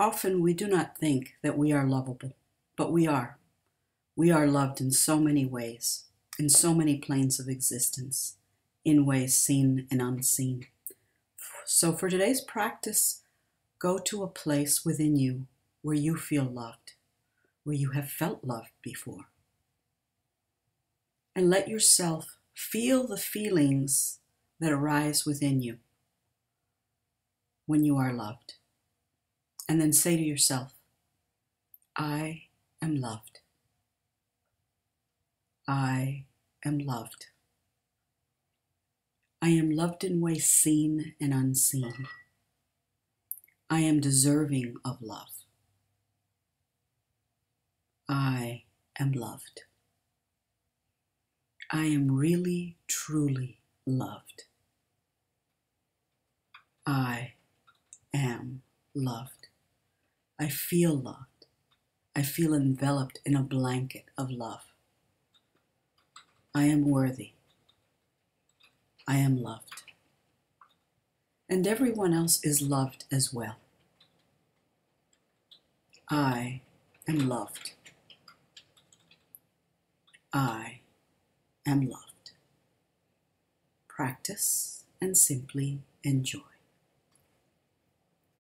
Often we do not think that we are lovable, but we are. We are loved in so many ways, in so many planes of existence, in ways seen and unseen. So for today's practice, go to a place within you where you feel loved, where you have felt loved before. And let yourself feel the feelings that arise within you when you are loved. And then say to yourself, I am loved. I am loved. I am loved in ways seen and unseen. I am deserving of love. I am loved. I am really, truly loved. I am loved. I feel loved. I feel enveloped in a blanket of love. I am worthy. I am loved. And everyone else is loved as well. I am loved. I am loved. Practice and simply enjoy.